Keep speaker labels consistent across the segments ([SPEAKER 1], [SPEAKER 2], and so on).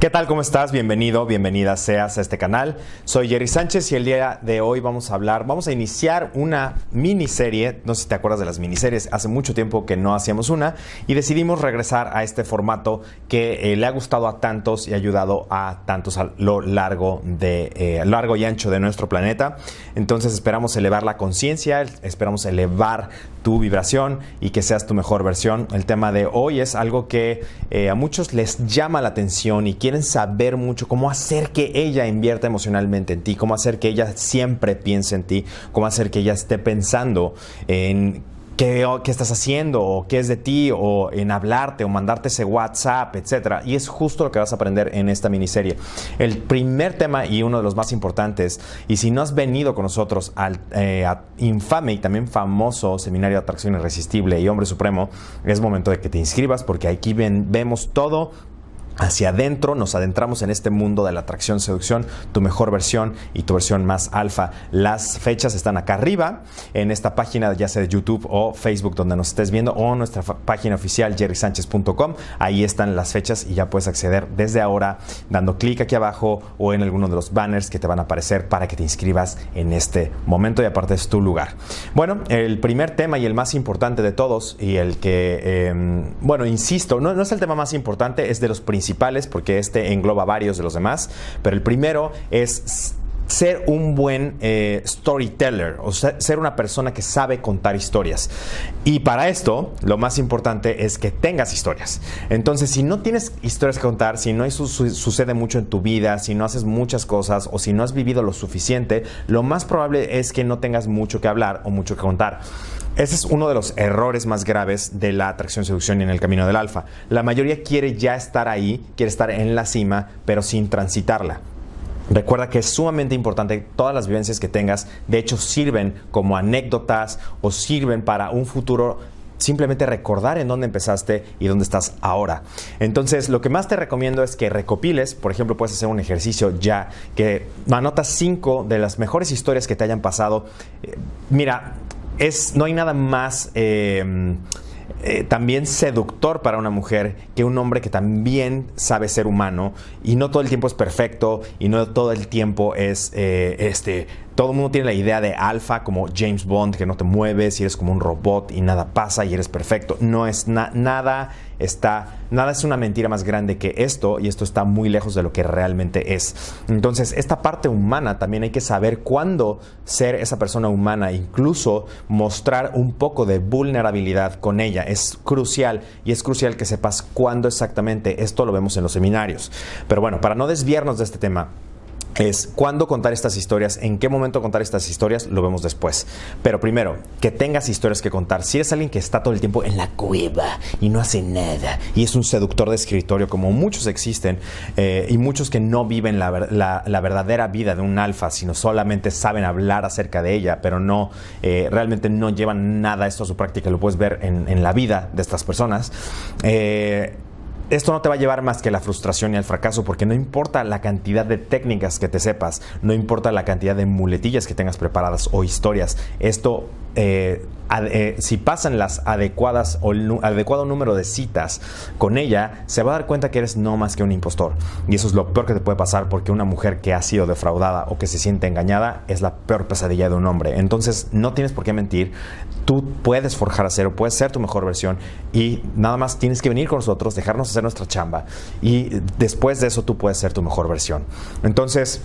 [SPEAKER 1] ¿Qué tal? ¿Cómo estás? Bienvenido, bienvenida seas a este canal. Soy Jerry Sánchez y el día de hoy vamos a hablar, vamos a iniciar una miniserie, no sé si te acuerdas de las miniseries, hace mucho tiempo que no hacíamos una y decidimos regresar a este formato que eh, le ha gustado a tantos y ha ayudado a tantos a lo largo, de, eh, largo y ancho de nuestro planeta. Entonces esperamos elevar la conciencia, esperamos elevar tu vibración y que seas tu mejor versión. El tema de hoy es algo que eh, a muchos les llama la atención y quieren quieren saber mucho cómo hacer que ella invierta emocionalmente en ti, cómo hacer que ella siempre piense en ti, cómo hacer que ella esté pensando en qué, estás haciendo o qué es de ti o en hablarte o mandarte ese WhatsApp, etcétera. Y es justo lo que vas a aprender en esta miniserie. El primer tema y uno de los más importantes, y si no has venido con nosotros al eh, infame y también famoso seminario de atracción irresistible y hombre supremo, es momento de que te inscribas porque aquí vemos todo hacia adentro, nos adentramos en este mundo de la atracción seducción, tu mejor versión y tu versión más alfa. Las fechas están acá arriba en esta página, ya sea de YouTube o Facebook donde nos estés viendo o nuestra página oficial jerrysanchez.com. Ahí están las fechas y ya puedes acceder desde ahora dando clic aquí abajo o en alguno de los banners que te van a aparecer para que te inscribas en este momento y aparte es tu lugar. Bueno, el primer tema y el más importante de todos y el que, em, bueno, insisto, no, no es el tema más importante, es de los porque este engloba varios de los demás, pero el primero es ser un buen eh, storyteller, o sea, ser una persona que sabe contar historias. Y para esto, lo más importante es que tengas historias. Entonces, si no tienes historias que contar, si no sucede mucho en tu vida, si no haces muchas cosas o si no has vivido lo suficiente, lo más probable es que no tengas mucho que hablar o mucho que contar. Ese es uno de los errores más graves de la atracción seducción en el camino del alfa. La mayoría quiere ya estar ahí, quiere estar en la cima, pero sin transitarla. Recuerda que es sumamente importante todas las vivencias que tengas, de hecho sirven como anécdotas o sirven para un futuro simplemente recordar en dónde empezaste y dónde estás ahora. Entonces, lo que más te recomiendo es que recopiles, por ejemplo, puedes hacer un ejercicio ya que anotas cinco de las mejores historias que te hayan pasado. Eh, mira, es, no hay nada más... Eh, eh, también seductor para una mujer que un hombre que también sabe ser humano y no todo el tiempo es perfecto y no todo el tiempo es eh, este todo el mundo tiene la idea de alfa como James Bond, que no te mueves y eres como un robot y nada pasa y eres perfecto. No es nada, está, nada es una mentira más grande que esto y esto está muy lejos de lo que realmente es. Entonces, esta parte humana también hay que saber cuándo ser esa persona humana, incluso mostrar un poco de vulnerabilidad con ella. Es crucial y es crucial que sepas cuándo exactamente. Esto lo vemos en los seminarios. Pero bueno, para no desviarnos de este tema, es cuándo contar estas historias, en qué momento contar estas historias, lo vemos después. Pero primero, que tengas historias que contar. Si eres alguien que está todo el tiempo en la cueva y no hace nada y es un seductor de escritorio, como muchos existen, eh, y muchos que no viven la, verdadera vida de un alfa, sino solamente saben hablar acerca de ella, pero no eh, realmente no llevan nada esto a su práctica, lo puedes ver en, la vida de estas personas. Eh, esto no te va a llevar más que la frustración y al fracaso, porque no importa la cantidad de técnicas que te sepas, no importa la cantidad de muletillas que tengas preparadas o historias, esto eh, eh, si pasan las adecuadas o el adecuado número de citas con ella, se va a dar cuenta que eres no más que un impostor. Y eso es lo peor que te puede pasar porque una mujer que ha sido defraudada o que se siente engañada es la peor pesadilla de un hombre. Entonces no tienes por qué mentir. Tú puedes forjar a cero, puedes ser tu mejor versión y nada más tienes que venir con nosotros, dejarnos hacer nuestra chamba y después de eso tú puedes ser tu mejor versión. Entonces,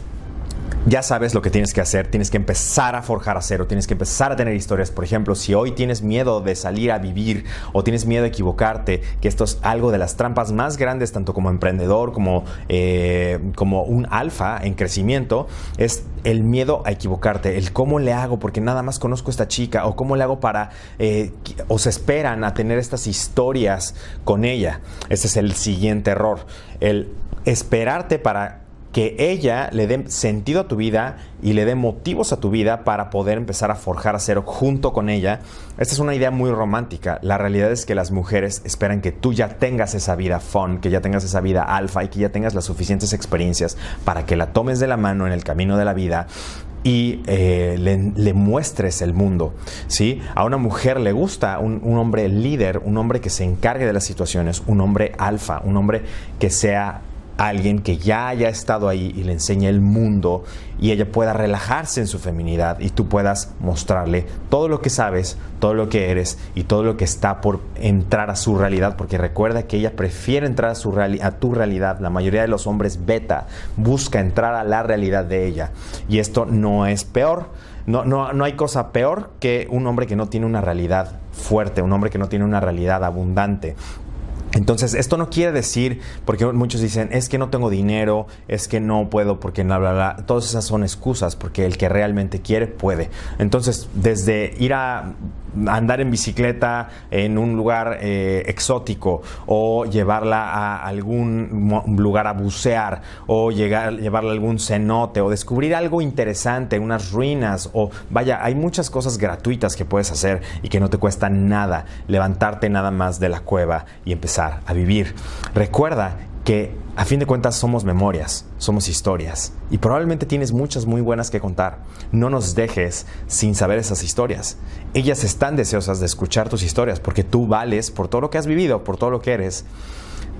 [SPEAKER 1] ya sabes lo que tienes que hacer, tienes que empezar a forjar acero, tienes que empezar a tener historias. Por ejemplo, si hoy tienes miedo de salir a vivir o tienes miedo de equivocarte, que esto es algo de las trampas más grandes, tanto como emprendedor como, eh, como un alfa en crecimiento, es el miedo a equivocarte, el cómo le hago porque nada más conozco a esta chica o cómo le hago para, eh, o se esperan a tener estas historias con ella. Ese es el siguiente error, el esperarte para que ella le dé sentido a tu vida y le dé motivos a tu vida para poder empezar a forjar a cero junto con ella. Esta es una idea muy romántica. La realidad es que las mujeres esperan que tú ya tengas esa vida fun, que ya tengas esa vida alfa y que ya tengas las suficientes experiencias para que la tomes de la mano en el camino de la vida y eh, le, muestres el mundo. ¿sí? A una mujer le gusta un, hombre líder, un hombre que se encargue de las situaciones, un hombre alfa, un hombre que sea alguien que ya haya estado ahí y le enseñe el mundo y ella pueda relajarse en su feminidad y tú puedas mostrarle todo lo que sabes, todo lo que eres y todo lo que está por entrar a su realidad, porque recuerda que ella prefiere entrar a, su a tu realidad. La mayoría de los hombres beta busca entrar a la realidad de ella y esto no es peor. No, no, no hay cosa peor que un hombre que no tiene una realidad fuerte, un hombre que no tiene una realidad abundante, entonces, esto no quiere decir, porque muchos dicen, es que no tengo dinero, es que no puedo, porque no, bla, bla, todas esas son excusas, porque el que realmente quiere, puede. Entonces, desde ir a andar en bicicleta en un lugar eh, exótico o llevarla a algún lugar a bucear o llegar, llevarla a algún cenote o descubrir algo interesante, unas ruinas o vaya, hay muchas cosas gratuitas que puedes hacer y que no te cuesta nada levantarte nada más de la cueva y empezar a vivir. Recuerda que a fin de cuentas somos memorias, somos historias y probablemente tienes muchas muy buenas que contar. No nos dejes sin saber esas historias. Ellas están deseosas de escuchar tus historias porque tú vales por todo lo que has vivido, por todo lo que eres.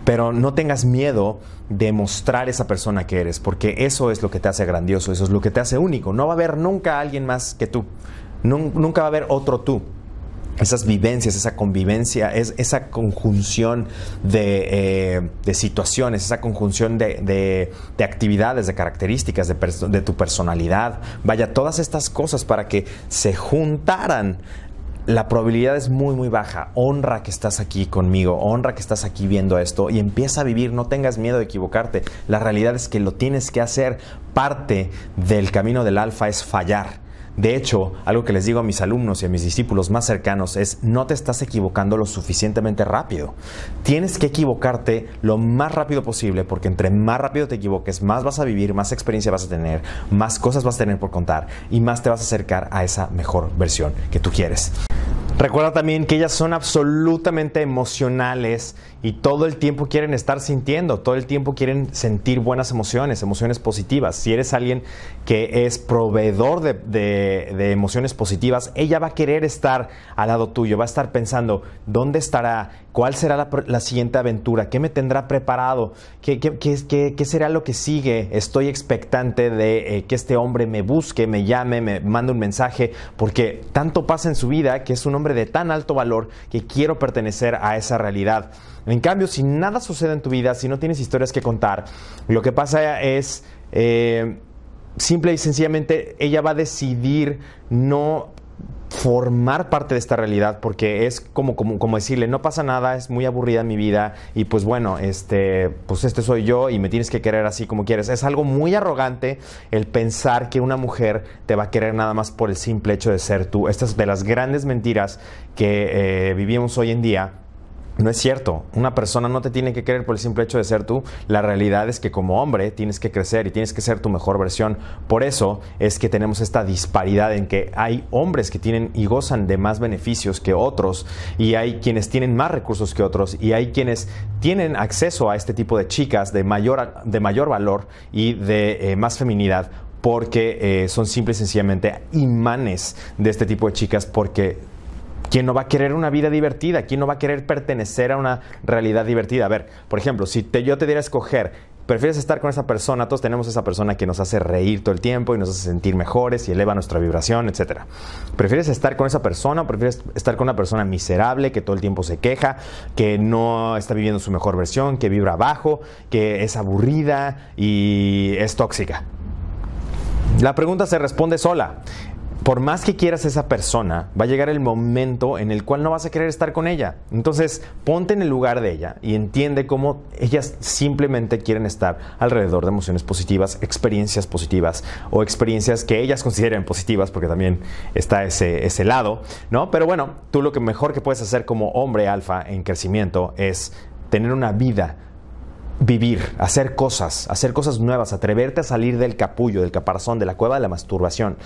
[SPEAKER 1] Pero no tengas miedo de mostrar esa persona que eres, porque eso es lo que te hace grandioso, eso es lo que te hace único. No va a haber nunca alguien más que tú. Nunca va a haber otro tú esas vivencias, esa convivencia, es, esa conjunción de, eh, situaciones, esa conjunción de, actividades, de características, de, tu personalidad, vaya, todas estas cosas para que se juntaran. La probabilidad es muy, muy baja. Honra que estás aquí conmigo, honra que estás aquí viendo esto y empieza a vivir, no tengas miedo de equivocarte. La realidad es que lo tienes que hacer. Parte del camino del alfa es fallar de hecho, algo que les digo a mis alumnos y a mis discípulos más cercanos es no te estás equivocando lo suficientemente rápido. Tienes que equivocarte lo más rápido posible porque entre más rápido te equivoques, más vas a vivir, más experiencia vas a tener, más cosas vas a tener por contar y más te vas a acercar a esa mejor versión que tú quieres. Recuerda también que ellas son absolutamente emocionales y todo el tiempo quieren estar sintiendo, todo el tiempo quieren sentir buenas emociones, emociones positivas. Si eres alguien que es proveedor de, emociones positivas, ella va a querer estar al lado tuyo, va a estar pensando, ¿dónde estará? ¿Cuál será la, siguiente aventura? ¿Qué me tendrá preparado? ¿Qué, qué, será lo que sigue? Estoy expectante de eh, que este hombre me busque, me llame, me mande un mensaje, porque tanto pasa en su vida que es un hombre de tan alto valor que quiero pertenecer a esa realidad. En cambio, si nada sucede en tu vida, si no tienes historias que contar, lo que pasa es... Eh, simple y sencillamente ella va a decidir no formar parte de esta realidad porque es como, como, como, decirle no pasa nada es muy aburrida mi vida y pues bueno este pues este soy yo y me tienes que querer así como quieres es algo muy arrogante el pensar que una mujer te va a querer nada más por el simple hecho de ser tú. Esta es de las grandes mentiras que eh, vivimos hoy en día no es cierto. Una persona no te tiene que querer por el simple hecho de ser tú. La realidad es que como hombre tienes que crecer y tienes que ser tu mejor versión. Por eso es que tenemos esta disparidad en que hay hombres que tienen y gozan de más beneficios que otros y hay quienes tienen más recursos que otros y hay quienes tienen acceso a este tipo de chicas de mayor, de mayor valor y de eh, más feminidad porque eh, son simple y sencillamente imanes de este tipo de chicas porque ¿Quién no va a querer una vida divertida? ¿Quién no va a querer pertenecer a una realidad divertida? A ver, por ejemplo, si yo te diera a escoger, ¿prefieres estar con esa persona? Todos tenemos esa persona que nos hace reír todo el tiempo y nos hace sentir mejores y eleva nuestra vibración, etc. ¿Prefieres estar con esa persona o prefieres estar con una persona miserable que todo el tiempo se queja, que no está viviendo su mejor versión, que vibra bajo, que es aburrida y es tóxica? La pregunta se responde sola por más que quieras esa persona, va a llegar el momento en el cual no vas a querer estar con ella. Entonces, ponte en el lugar de ella y entiende cómo ellas simplemente quieren estar alrededor de emociones positivas, experiencias positivas o experiencias que ellas consideren positivas, porque también está ese, ese lado, ¿no? Pero bueno, tú lo que mejor que puedes hacer como hombre alfa en crecimiento es tener una vida vivir, hacer cosas, hacer cosas nuevas, atreverte a salir del capullo, del caparazón, de la cueva de la masturbación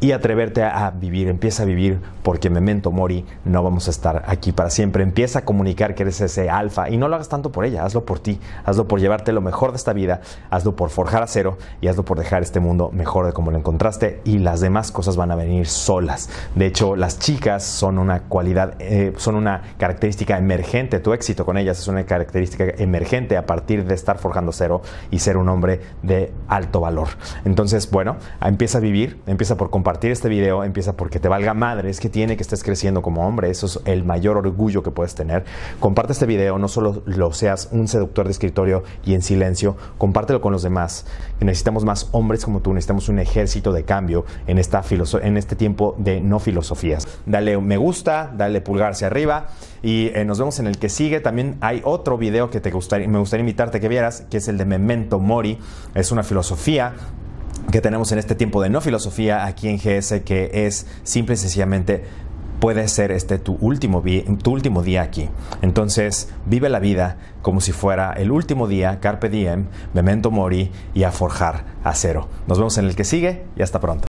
[SPEAKER 1] y atreverte a, vivir. Empieza a vivir porque memento mori, no vamos a estar aquí para siempre. Empieza a comunicar que eres ese alfa y no lo hagas tanto por ella, hazlo por ti, hazlo por llevarte lo mejor de esta vida, hazlo por forjar acero y hazlo por dejar este mundo mejor de como lo encontraste y las demás cosas van a venir solas. De hecho, las chicas son una cualidad, eh, son una característica emergente, tu éxito con ellas es una característica emergente a partir de estar forjando cero y ser un hombre de alto valor. Entonces, bueno, empieza a vivir, empieza por compartir este video, empieza porque te valga madre, es que tiene que estés creciendo como hombre, eso es el mayor orgullo que puedes tener. Comparte este video, no solo lo seas un seductor de escritorio y en silencio, compártelo con los demás. Necesitamos más hombres como tú, necesitamos un ejército de cambio en, esta en este tiempo de no filosofías. Dale me gusta, dale pulgar hacia arriba y eh, nos vemos en el que sigue. También hay otro video que te gustaría, me gustaría invitarte que vieras, que es el de Memento Mori. Es una filosofía que tenemos en este tiempo de no filosofía aquí en GS, que es simple y sencillamente puede ser este tu último, tu último día aquí. Entonces, vive la vida como si fuera el último día, carpe diem, memento mori y a forjar acero. Nos vemos en el que sigue y hasta pronto.